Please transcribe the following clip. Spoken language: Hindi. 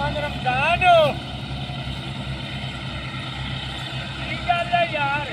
रमज़ान यार